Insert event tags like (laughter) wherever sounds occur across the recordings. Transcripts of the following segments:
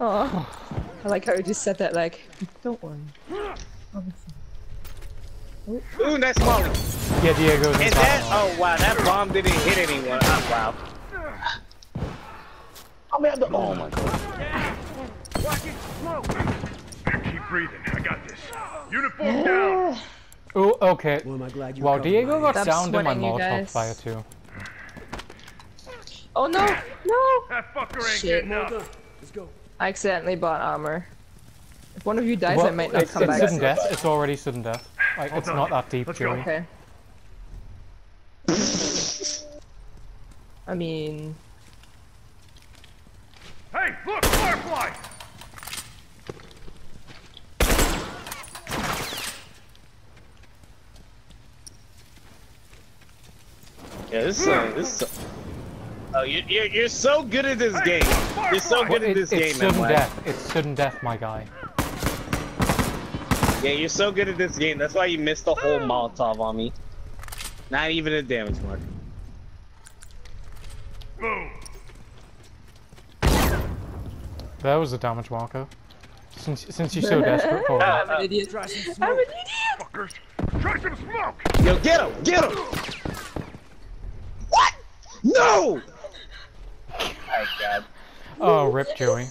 oh, (laughs) I like how you just said that, like, don't worry. Ooh, Ooh that's Molly. Yeah, Diego. And that, oh wow, that bomb didn't hit anyone. Oh wow. I mean, the, oh my god. Watch it smoke. Keep breathing. I got this. Uniform down. Oh, okay. Well, Diego got sound in my Molotov fire too. Oh no, no! That fucker ain't Shit. getting up. Let's go. I accidentally bought armor. If one of you dies, Well, I might not it's, come it's back. sudden death. It's already sudden death. Like, Hold it's on. not that deep, Let's. Joey. Okay. I mean, Hey, look, firefly. Yeah, this is uh, this is. Oh, you're, you're you're so good at this game. You're so good Well, at it- this it's game, man. sudden death. It's sudden death, my guy. yeah, you're so good at this game. That's why you missed the whole Molotov on me. Not even a damage mark. Boom. That was a damage marker. Since since you're so desperate for it. (laughs) I'm an idiot. Try some I'm an smoke. idiot! Fuckers. Try some smoke. Yo, get him! Get him! What? No! Oh god. Oh, rip Joey.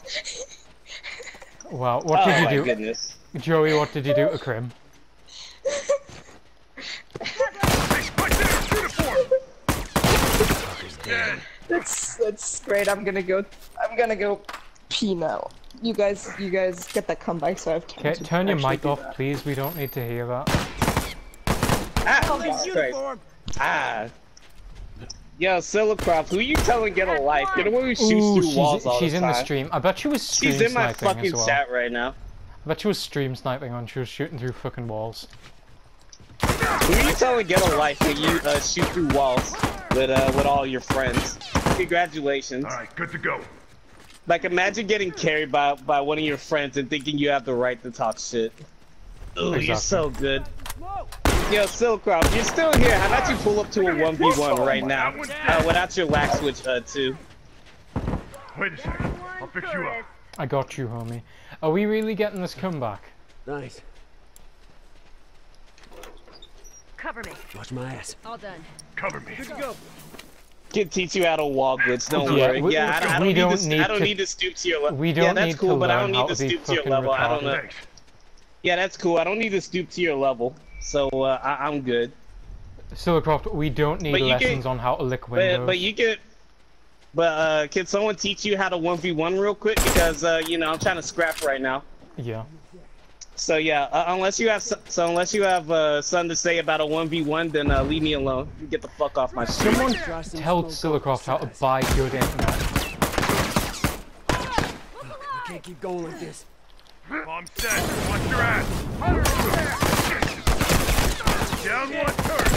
Well, what oh did you do? goodness. Joey, what did you do to Crim? Hey, right there. Uniform. Dead. That's that's great. I'm gonna go. I'm gonna go pee now. You guys, you guys get that comeback so I have time Okay, to turn your mic off, that. please. We don't need to hear that. Ah, Jesus Christ. Uniform. Ah. Yo, Silicrop, who you telling get a life? You're the one who shoots Ooh, through she's, walls all she's the in time. the stream. I bet she was stream She's in my sniping fucking well. chat right now. I bet she was stream sniping when she was shooting through fucking walls. Who you telling get a life when you uh, shoot through walls with uh, with all your friends? Congratulations. All right, good to go. Like imagine getting carried by by one of your friends and thinking you have the right to talk shit. Ooh, you're so good. Smoke. Yo, Silkcroft, you're still here. How about you pull up to a 1v1 right now? Uh, without your lag switch, uh, too. Wait a second. I'll fix you up. I got you, homie. Are we really getting this comeback? Nice. Cover me. Watch my ass. All done. Cover me. Good to go. Can teach you how to wall glitch. Don't Yeah, worry. we- yeah, I, I we don't, don't need to. I don't to- need to stoop to your level. we yeah, don't that's need cool, to but I don't need to to stoop to your fucking level. I don't know. Yeah, that's cool. I don't need to stoop to your level, so uh, I, I'm good. Silvercroft, we don't need But you can- lessons on how to lick windows. But but you could. But uh, can someone teach you how to 1v1 real quick? Because uh, you know I'm trying to scrap right now. Yeah. So yeah, uh, unless you have so, so unless you have uh, something to say about a 1v1, then uh, leave me alone. Get the fuck off my street. Someone tell smoke Silvercroft how to both buy good internet. sides. We can't keep going like this. I'm set. Watch your ass. Down one turret.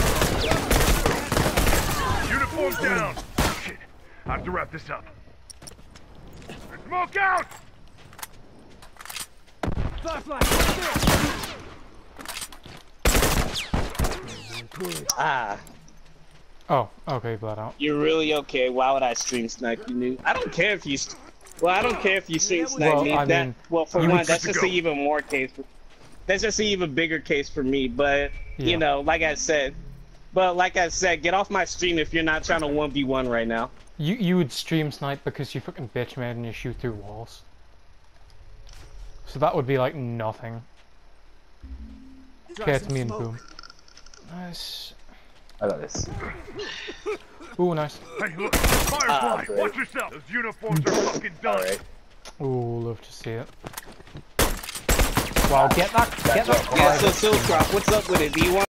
Uniform down. Shit. I have to wrap this up. Smoke out. Firefly. right. Ah, Oh, okay, blood out. you're really okay. Why would I stream snipe you? New? I don't care if you. St- well, I don't care if you stream snipe Well, me. I that mean, well, for one, that's just an even more case. For, that's just an even bigger case for me. But Yeah. you know, like I said, but like I said, get off my stream if you're not trying to 1v1 right now. You you would stream snipe because you fucking bitch made and you shoot through walls. So that would be like nothing. Try Okay, it's some me and. Boom. Nice. I got this. (laughs) Ooh, nice. Hey, look. Firefly. Good. Watch yourself. Those uniforms are fucking done. Alright. Ooh, love to see it. Wow, get that, get that. Yeah, so Silkcroft, what's up with it? Do you want